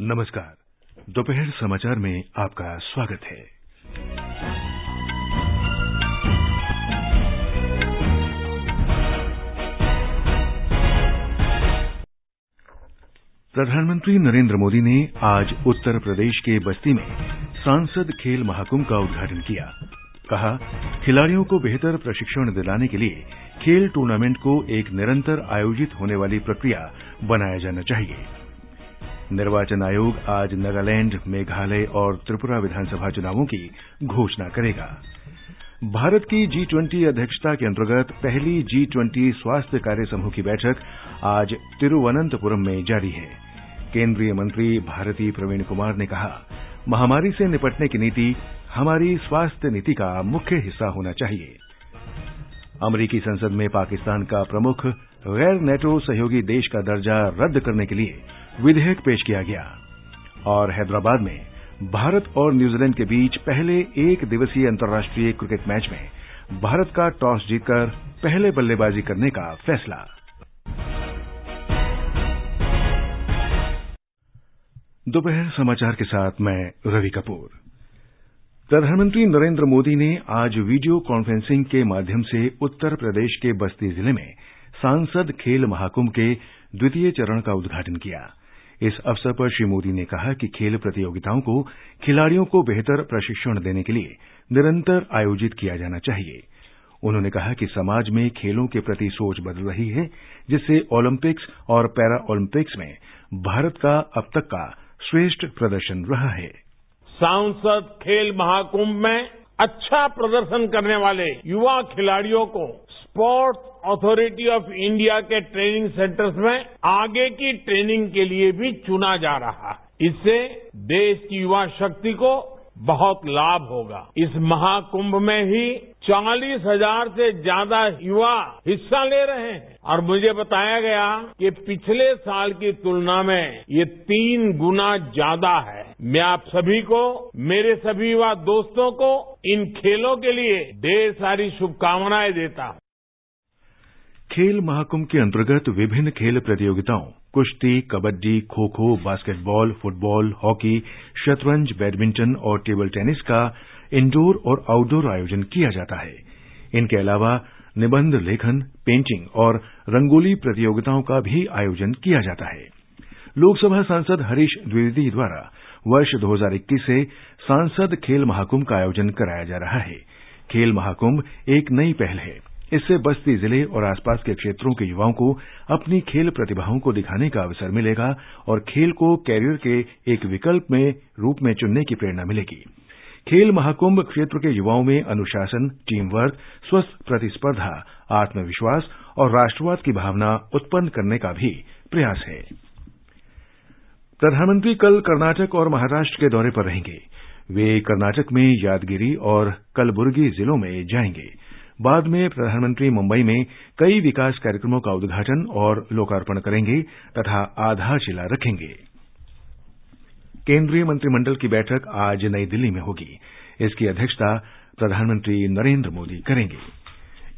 नमस्कार। दोपहर समाचार में आपका स्वागत है। प्रधानमंत्री नरेंद्र मोदी ने आज उत्तर प्रदेश के बस्ती में सांसद खेल महाकुंभ का उद्घाटन किया। कहा, खिलाड़ियों को बेहतर प्रशिक्षण दिलाने के लिए खेल टूर्नामेंट को एक निरंतर आयोजित होने वाली प्रक्रिया बनाया जाना चाहिए। निर्वाचन आयोग आज नागालैंड, मेघालय और त्रिपुरा विधानसभा चुनावों की घोषणा करेगा। भारत की जी ट्वेंटी अध्यक्षता के अंतर्गत पहली जी ट्वेंटी स्वास्थ्य कार्य समूह की बैठक आज तिरुवनंतपुरम में जारी है। केंद्रीय मंत्री भारती प्रवीण कुमार ने कहा, महामारी से निपटने की नीति हमारी स्वास्थ्य नीति का मुख्य हिस्सा होना चाहिए। अमरीकी संसद में पाकिस्तान का प्रमुख गैर नेटो सहयोगी देश का दर्जा रद्द करने के लिए विधेयक पेश किया गया। और हैदराबाद में भारत और न्यूजीलैंड के बीच पहले एक दिवसीय अंतर्राष्ट्रीय क्रिकेट मैच में भारत का टॉस जीतकर पहले बल्लेबाजी करने का फैसला। दोपहर समाचार के साथ मैं रवि कपूर। प्रधानमंत्री नरेंद्र मोदी ने आज वीडियो कॉन्फ्रेंसिंग के माध्यम से उत्तर प्रदेश के बस्ती ज़िले में सांसद खेल महाकुंभ के द्वितीय चरण का उद्घाटन किया। इस अवसर पर श्री मोदी ने कहा कि खेल प्रतियोगिताओं को खिलाड़ियों को बेहतर प्रशिक्षण देने के लिए निरंतर आयोजित किया जाना चाहिए। उन्होंने कहा कि समाज में खेलों के प्रति सोच बदल रही है, जिससे ओलंपिक्स और पैरा ओलंपिक्स में भारत का अब तक का श्रेष्ठ प्रदर्शन रहा है। सांसद खेल महाकुंभ में अच्छा प्रदर्शन करने वाले युवा खिलाड़ियों को स्पोर्ट्स अथॉरिटी ऑफ़ इंडिया के ट्रेनिंग सेंटर्स में आगे की ट्रेनिंग के लिए भी चुना जा रहा है। इससे देश की युवा शक्ति को बहुत लाभ होगा। इस महाकुंभ में ही चालीस हज़ार से ज़्यादा युवा हिस्सा ले रहे हैं। और मुझे बताया गया कि पिछले साल की तुलना में ये तीन गुना ज़्यादा है। मैं आप सभी को, मेरे सभी युवा दोस्तों को इन खेलों के लिए ढेर सारी शुभकामनाएँ देता हूँ। खेल महाकुंभ के अंतर्गत विभिन्न खेल प्रतियोगिताओं, कुश्ती, kabaddi kho kho basketball, football, hockey, शतरंज, बैडमिंटन और टेबल टेनिस का इंडोर और आउटडोर आयोजन किया जाता है। इनके अलावा निबंध लेखन, पेंटिंग और रंगोली प्रतियोगिताओं का भी आयोजन किया जाता है। लोकसभा सांसद हरीश द्विवेदी द्वारा वर्ष 2021 से सांसद खेल महाकुंभ का आयोजन कराया जा रहा है। खेल महाकुंभ एक नई पहल है। इससे बस्ती ज़िले और आसपास के क्षेत्रों के युवाओं को अपनी खेल प्रतिभाओं को दिखाने का अवसर मिलेगा और खेल को कैरियर के एक विकल्प में, रूप में चुनने की प्रेरणा मिलेगी। खेल महाकुंभ क्षेत्र के युवाओं में अनुशासन टीम वर्क स्वस्थ प्रतिस्पर्धा, आत्मविश्वास और राष्ट्रवाद की भावना उत्पन्न करने का भी प्रयास है। प्रधानमंत्री कल कर्नाटक और महाराष्ट्र के दौरे पर रहेंगे। वे कर्नाटक में यादगिरी और कलबुर्गी जिलों में जाएँगे। बाद में प्रधानमंत्री मुंबई में कई विकास कार्यक्रमों का उद्घाटन और लोकार्पण करेंगे तथा आधारशिला रखेंगे। केंद्रीय मंत्रिमंडल की बैठक आज नई दिल्ली में होगी। इसकी अध्यक्षता प्रधानमंत्री नरेंद्र मोदी करेंगे।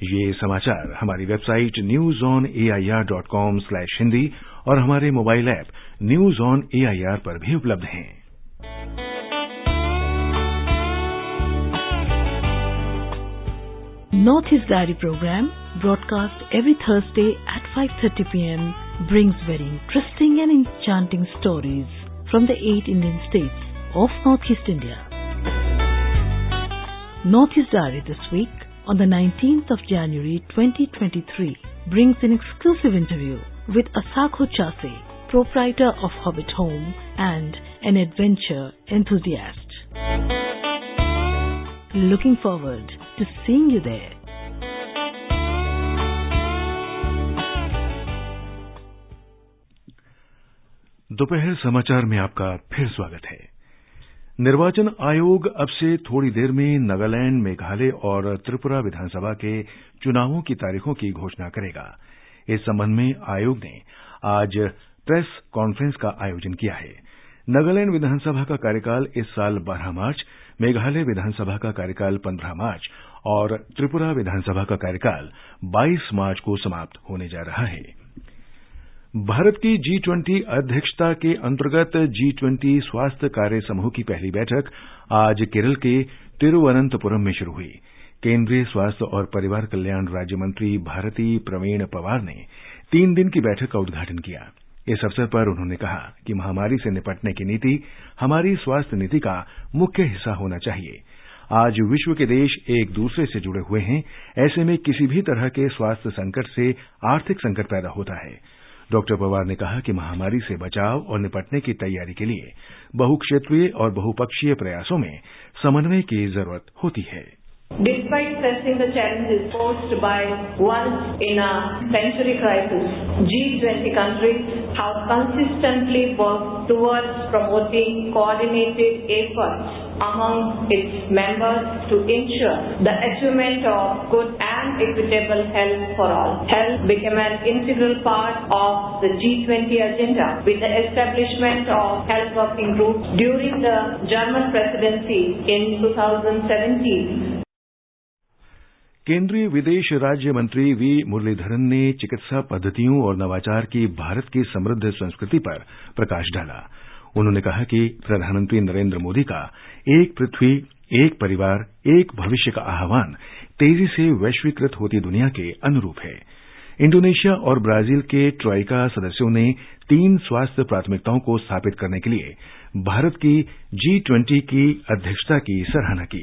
ये समाचार हमारी website news on AIR dot com slash Hindi और हमारे mobile app news on AIR पर भी उपलब्ध हैं। Northeast Diary program, broadcast every Thursday at 5.30 p.m., brings very interesting and enchanting stories from the eight Indian states of Northeast India. Northeast Diary this week, on the 19th of January 2023, brings an exclusive interview with Asako Chase, proprietor of Hobbit Home and an adventure enthusiast. Looking forward to seeing you there. दोपहर समाचार में आपका फिर स्वागत है। निर्वाचन आयोग अब से थोड़ी देर में नागालैंड, मेघालय और त्रिपुरा विधानसभा के चुनावों की तारीखों की घोषणा करेगा। इस संबंध में आयोग ने आज प्रेस कॉन्फ्रेंस का आयोजन किया है। नागालैंड विधानसभा का कार्यकाल इस साल 12 मार्च, मेघालय विधानसभा का कार्यकाल 15 मार्च और त्रिपुरा विधानसभा का कार्यकाल 22 मार्च को समाप्त होने जा रहा है। भारत की जी ट्वेंटी अध्यक्षता के अंतर्गत जी ट्वेंटी स्वास्थ्य कार्य समूह की पहली बैठक आज केरल के तिरुवनंतपुरम में शुरू हुई। केंद्रीय स्वास्थ्य और परिवार कल्याण राज्य मंत्री भारती प्रवीण पवार ने तीन दिन की बैठक का उद्घाटन किया। इस अवसर पर उन्होंने कहा कि महामारी से निपटने की नीति हमारी स्वास्थ्य नीति का मुख्य हिस्सा होना चाहिए। आज विश्व के देश एक दूसरे से जुड़े हुए हैं, ऐसे में किसी भी तरह के स्वास्थ्य संकट से आर्थिक संकट पैदा होता है। डॉक्टर पवार ने कहा कि महामारी से बचाव और निपटने की तैयारी के लिए बहुक्षेत्रीय और बहुपक्षीय प्रयासों में समन्वय की ज़रूरत होती है Despite facing the challenges posed by once in a century crisis, G20 countries have consistently worked towards promoting coordinated efforts among its members to ensure the achievement of good and equitable health for all. Health became an integral part of the G20 agenda with the establishment of health working groups during the German presidency in 2017. केंद्रीय विदेश राज्य मंत्री we Muraleedharan ने चिकित्सा पद्धतियों और नवाचार की भारत की समृद्ध संस्कृति पर प्रकाश डाला उन्होंने कहा कि प्रधानमंत्री नरेंद्र मोदी का एक पृथ्वी एक परिवार एक भविष्य का आह्वान तेज़ी से वैश्वीकृत होती दुनिया के अनुरूप है। इंडोनेशिया और ब्राज़ील के ट्रॉइका सदस्यों ने तीन स्वास्थ्य प्राथमिकताओं को स्थापित करने के लिए भारत की जी ट्वेंटी की अध्यक्षता की सराहना की।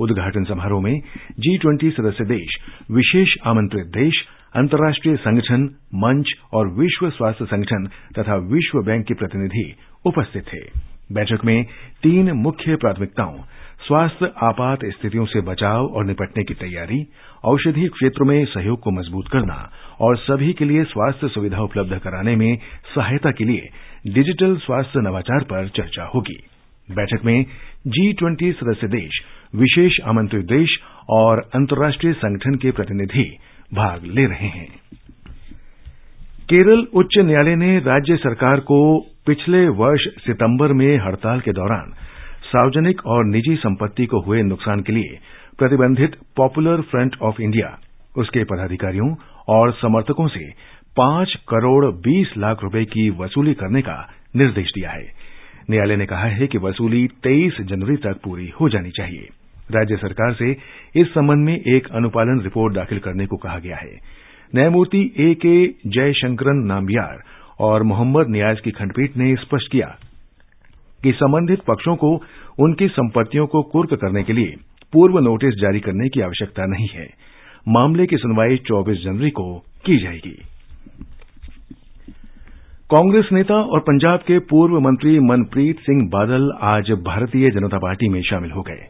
उद्घाटन समारोह में जी ट्वेंटी सदस्य देश, विशेष आमंत्रित देश, अंतर्राष्ट्रीय संगठन, मंच और विश्व स्वास्थ्य संगठन तथा विश्व बैंक के प्रतिनिधि उपस्थित थे। बैठक में तीन मुख्य प्राथमिकताओं स्वास्थ्य, आपात स्थितियों से बचाव और निपटने की तैयारी, औषधि क्षेत्र में सहयोग को मज़बूत करना और सभी के लिए स्वास्थ्य सुविधा उपलब्ध कराने में सहायता के लिए डिजिटल स्वास्थ्य नवाचार पर चर्चा होगी। बैठक में जी ट्वेंटी सदस्य देश, विशेष आमंत्रित देश और अंतर्राष्ट्रीय संगठन के प्रतिनिधि भाग ले रहे हैं। केरल उच्च न्यायालय ने राज्य सरकार को पिछले वर्ष सितंबर में हड़ताल के दौरान सार्वजनिक और निजी संपत्ति को हुए नुकसान के लिए प्रतिबंधित पॉपुलर फ्रंट ऑफ़ इंडिया, उसके पदाधिकारियों और समर्थकों से पाँच करोड़ बीस लाख रुपए की वसूली करने का निर्देश दिया है। न्यायालय ने कहा है कि वसूली तेईस जनवरी तक पूरी हो जानी चाहिए। राज्य सरकार से इस संबंध में एक अनुपालन रिपोर्ट दाखिल करने को कहा गया है। न्यायमूर्ति ए के जयशंकरन नाम्बियार और मोहम्मद नियाज की खंडपीठ ने स्पष्ट किया कि संबंधित पक्षों को उनकी संपत्तियों को कुर्क करने के लिए पूर्व नोटिस जारी करने की आवश्यकता नहीं है। मामले की सुनवाई 24 जनवरी को की जाएगी। कांग्रेस नेता और पंजाब के पूर्व मंत्री मनप्रीत सिंह बादल आज भारतीय जनता पार्टी में शामिल हो गए।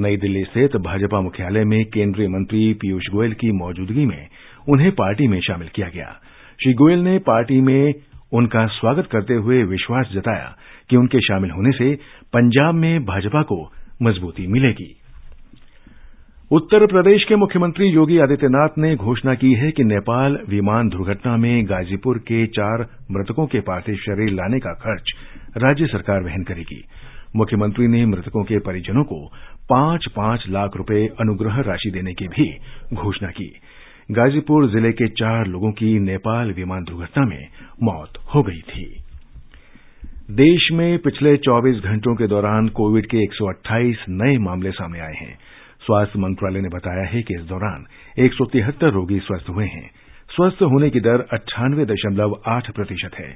नई दिल्ली स्थित भाजपा मुख्यालय में केंद्रीय मंत्री पीयूष गोयल की मौजूदगी में उन्हें पार्टी में शामिल किया गया। श्री गोयल ने पार्टी में उनका स्वागत करते हुए विश्वास जताया कि उनके शामिल होने से पंजाब में भाजपा को मजबूती मिलेगी। उत्तर प्रदेश के मुख्यमंत्री योगी आदित्यनाथ ने घोषणा की है कि नेपाल विमान दुर्घटना में गाजीपुर के चार मृतकों के पार्थिव शरीर लाने का खर्च राज्य सरकार वहन करेगी। मुख्यमंत्री ने मृतकों के परिजनों को पाँच पाँच लाख रुपए अनुग्रह राशि देने की भी घोषणा की। गाजीपुर ज़िले के चार लोगों की नेपाल विमान दुर्घटना में मौत हो गई थी। देश में पिछले 24 घंटों के दौरान कोविड के 128 नए मामले सामने आए हैं। स्वास्थ्य मंत्रालय ने बताया है कि इस दौरान एक सौ तिहत्तर रोगी स्वस्थ हुए हैं। स्वस्थ होने की दर अट्ठानवे दशमलव आठ प्रतिशत है।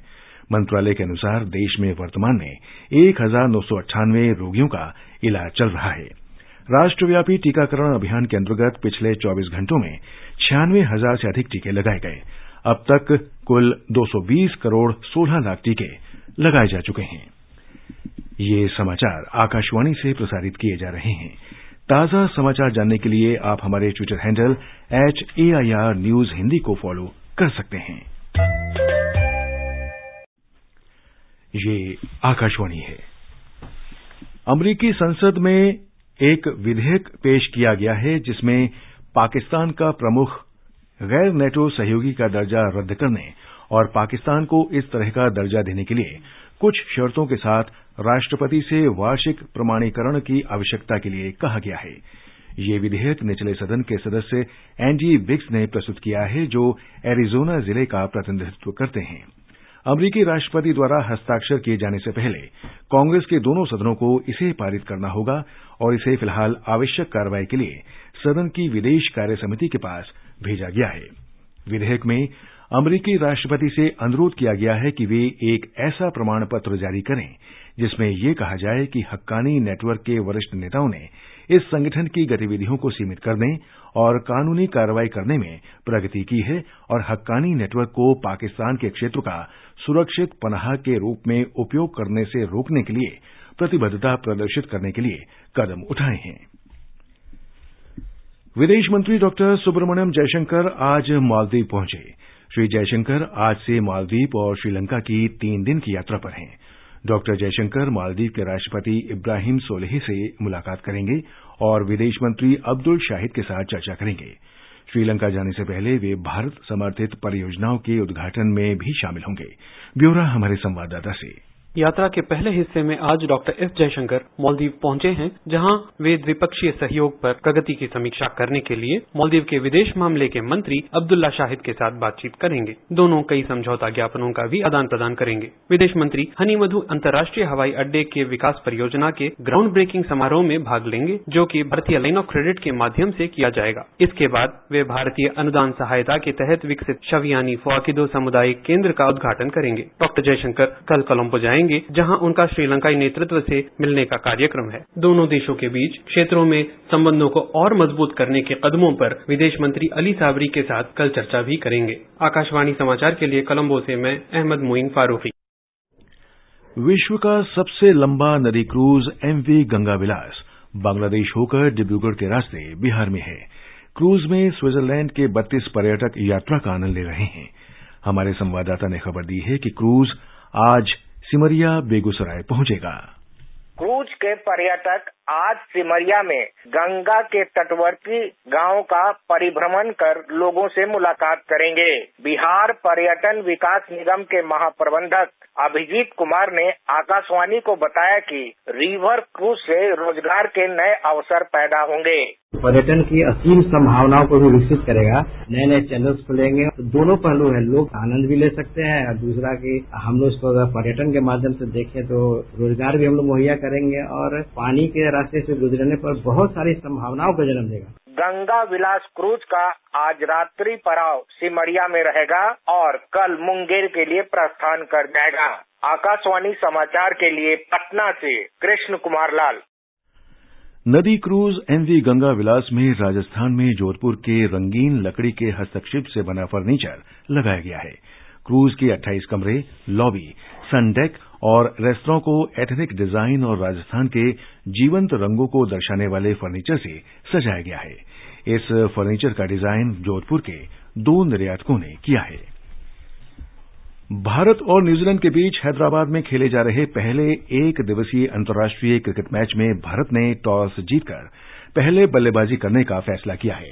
मंत्रालय के अनुसार देश में वर्तमान में एक हज़ार नौ सौ अट्ठानवे रोगियों का इलाज चल रहा है। राष्ट्रव्यापी टीकाकरण अभियान के अंतर्गत पिछले 24 घंटों में छियानवे हज़ार से अधिक टीके लगाए गए। अब तक कुल 220 करोड़ 16 लाख टीके लगाए जा चुके हैं। ये समाचार आकाशवाणी से प्रसारित किए जा रहे हैं। ताज़ा समाचार जानने के लिए आप हमारे Twitter handle AIR news Hindi को फॉलो कर सकते हैं। ये आकाशवाणी है। अमरीकी संसद में एक विधेयक पेश किया गया है, जिसमें पाकिस्तान का प्रमुख गैर नेटो सहयोगी का दर्जा रद्द करने और पाकिस्तान को इस तरह का दर्जा देने के लिए कुछ शर्तों के साथ राष्ट्रपति से वार्षिक प्रमाणीकरण की आवश्यकता के लिए कहा गया है। ये विधेयक निचले सदन के सदस्य एंडी विक्स ने प्रस्तुत किया है, जो एरिजोना ज़िले का प्रतिनिधित्व करते हैं। अमरीकी राष्ट्रपति द्वारा हस्ताक्षर किए जाने से पहले कांग्रेस के दोनों सदनों को इसे पारित करना होगा और इसे फ़िलहाल आवश्यक कार्रवाई के लिए सदन की विदेश कार्य समिति के पास भेजा गया है। विधेयक में अमरीकी राष्ट्रपति से अनुरोध किया गया है कि वे एक ऐसा प्रमाण पत्र जारी करें, जिसमें यह कहा जाए कि हक्कानी नेटवर्क के वरिष्ठ नेताओं ने इस संगठन की गतिविधियों को सीमित करने और कानूनी कार्रवाई करने में प्रगति की है और हक्कानी नेटवर्क को पाकिस्तान के क्षेत्र का सुरक्षित पनाह के रूप में उपयोग करने से रोकने के लिए प्रतिबद्धता प्रदर्शित करने के लिए कदम उठाए हैं। विदेश मंत्री डॉक्टर सुब्रमण्यम जयशंकर आज मालदीव पहुँचे। श्री जयशंकर आज से मालदीव और श्रीलंका की तीन दिन की यात्रा पर हैं। डॉ जयशंकर मालदीव के राष्ट्रपति इब्राहिम सोलेह से मुलाकात करेंगे और विदेश मंत्री अब्दुल शाहिद के साथ चर्चा करेंगे। श्रीलंका जाने से पहले वे भारत समर्थित परियोजनाओं के उद्घाटन में भी शामिल होंगे। ब्यौरा हमारे संवाददाता से। यात्रा के पहले हिस्से में आज डॉक्टर एस जयशंकर मालदीव पहुँचे हैं, जहाँ वे द्विपक्षीय सहयोग पर प्रगति की समीक्षा करने के लिए मालदीव के विदेश मामले के मंत्री अब्दुल्ला शाहिद के साथ बातचीत करेंगे। दोनों कई समझौता ज्ञापनों का भी आदान प्रदान करेंगे। विदेश मंत्री हनी मधु अंतर्राष्ट्रीय हवाई अड्डे के विकास परियोजना के ग्राउंड ब्रेकिंग समारोह में भाग लेंगे, जो की भारतीय लाइन ऑफ़ क्रेडिट के माध्यम से किया जाएगा। इसके बाद वे भारतीय अनुदान सहायता के तहत विकसित शवियानी फवाकिदो सामुदायिक केंद्र का उद्घाटन करेंगे। डॉक्टर जयशंकर कल कोलंबो जाएँगे। जाएँगे, जहाँ उनका श्रीलंकाई नेतृत्व से मिलने का कार्यक्रम है। दोनों देशों के बीच क्षेत्रों में संबंधों को और मज़बूत करने के कदमों पर विदेश मंत्री अली साबरी के साथ कल चर्चा भी करेंगे। आकाशवाणी समाचार के लिए कोलंबो से मैं अहमद मोइन फारूकी। विश्व का सबसे लंबा नदी क्रूज एमवी गंगा विलास बांग्लादेश होकर डिब्रूगढ़ के रास्ते बिहार में है। क्रूज में स्विट्जरलैंड के 32 पर्यटक यात्रा का आनंद ले रहे हैं। हमारे संवाददाता ने खबर दी है कि क्रूज आज सिमरिया बेगूसराय पहुंचेगा। क्रूज के पर्यटक आज सिमरिया में गंगा के तटवर्ती गाँव का परिभ्रमण कर लोगों से मुलाकात करेंगे। बिहार पर्यटन विकास निगम के महाप्रबंधक अभिजीत कुमार ने आकाशवाणी को बताया कि रिवर क्रूज से रोज़गार के नए अवसर पैदा होंगे। पर्यटन की असीम संभावनाओं को भी विकसित करेगा। नए नए चैनल्स खुलेंगे। तो दोनों पहलू है। लोग आनंद भी ले सकते हैं और दूसरा कि हम लोग इसको अगर पर्यटन के माध्यम से देखें तो रोज़गार भी हम लोग मुहैया करेंगे और पानी के रास्ते से गुजरने पर बहुत सारी संभावनाओं को जन्म देगा। गंगा विलास क्रूज का आज रात्रि पड़ाव सिमरिया में रहेगा और कल मुंगेर के लिए प्रस्थान कर जाएगा। आकाशवाणी समाचार के लिए पटना से कृष्ण कुमार लाल। नदी क्रूज एनवी गंगा विलास में राजस्थान में जोधपुर के रंगीन लकड़ी के हस्तक्षेप से बना फर्नीचर लगाया गया है। क्रूज के 28 कमरे, लॉबी, सन डेक और रेस्तरां को एथनिक डिज़ाइन और राजस्थान के जीवंत रंगों को दर्शाने वाले फर्नीचर से सजाया गया है। इस फर्नीचर का डिज़ाइन जोधपुर के दो निर्यातकों ने किया है। भारत और न्यूजीलैंड के बीच हैदराबाद में खेले जा रहे पहले एक दिवसीय अंतर्राष्ट्रीय क्रिकेट मैच में भारत ने टॉस जीतकर पहले बल्लेबाजी करने का फैसला किया है।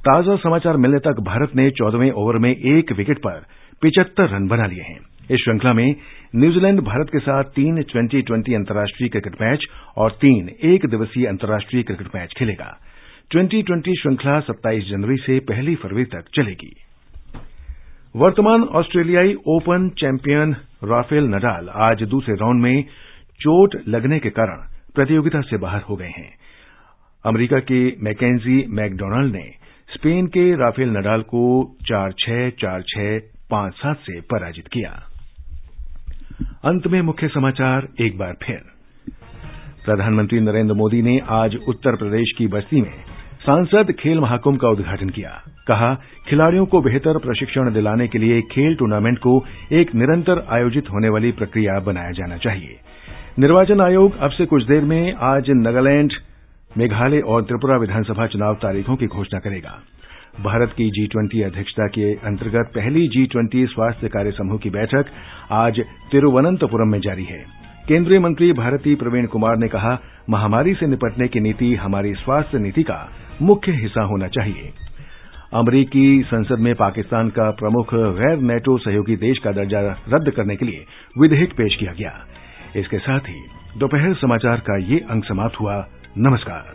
ताज़ा समाचार मिलने तक भारत ने चौदहवें ओवर में एक विकेट पर पिचहत्तर रन बना लिए हैं। इस श्रृंखला में न्यूजीलैंड भारत के साथ तीन ट्वेंटी ट्वेंटी अंतर्राष्ट्रीय क्रिकेट मैच और तीन एक दिवसीय अंतर्राष्ट्रीय क्रिकेट मैच खेलेगा। ट्वेंटी ट्वेंटी श्रृंखला सत्ताईस जनवरी से पहली फरवरी तक चलेगी। वर्तमान ऑस्ट्रेलियाई ओपन चैंपियन राफेल नडाल आज दूसरे राउंड में चोट लगने के कारण प्रतियोगिता से बाहर हो गए हैं। अमरीका के मैकेजी मैकडोनाल्ड ने स्पेन के राफेल नडाल को चार छह चार छह, पाँच सात से पराजित किया। अंत में मुख्य समाचार एक बार फिर। प्रधानमंत्री नरेंद्र मोदी ने आज उत्तर प्रदेश की बस्ती में सांसद खेल महाकुंभ का उद्घाटन किया। कहा, खिलाड़ियों को बेहतर प्रशिक्षण दिलाने के लिए खेल टूर्नामेंट को एक निरंतर आयोजित होने वाली प्रक्रिया बनाया जाना चाहिए। निर्वाचन आयोग अब से कुछ देर में आज नागालैंड, मेघालय और त्रिपुरा विधानसभा चुनाव तारीखों की घोषणा करेगा। भारत की जी ट्वेंटी अध्यक्षता के अंतर्गत पहली जी ट्वेंटी स्वास्थ्य कार्य समूह की बैठक आज तिरुवनंतपुरम में जारी है। केंद्रीय मंत्री भारती प्रवीण कुमार ने कहा, महामारी से निपटने की नीति हमारी स्वास्थ्य नीति का मुख्य हिस्सा होना चाहिए। अमरीकी संसद में पाकिस्तान का प्रमुख गैर नेटो सहयोगी देश का दर्जा रद्द करने के लिए विधेयक पेश किया गया। इसके साथ ही दोपहर समाचार का ये अंक समाप्त हुआ। नमस्कार।